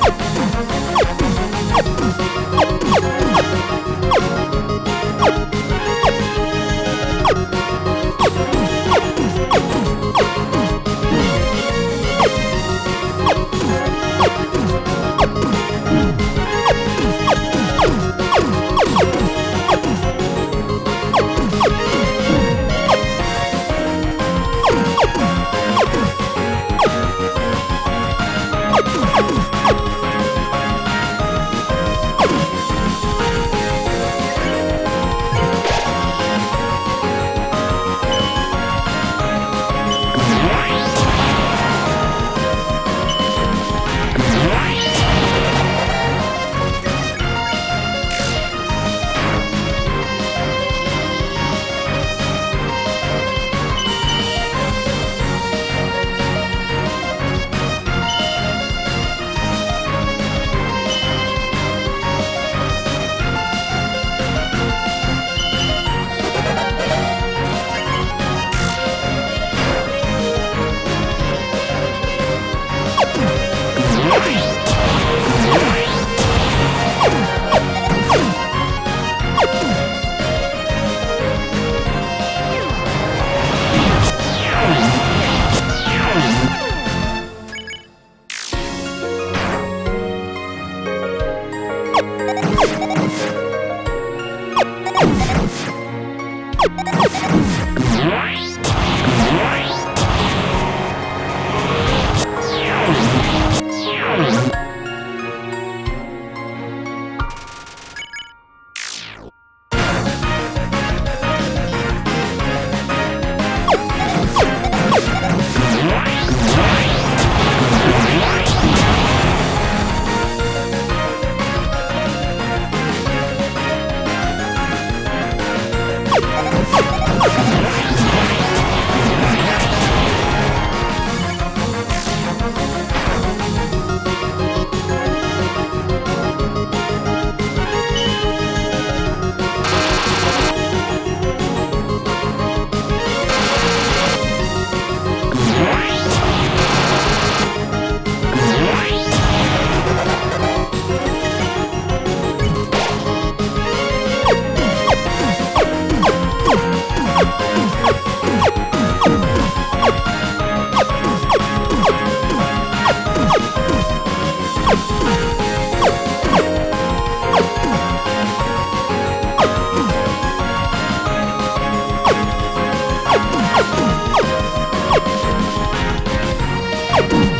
Woo! Woo!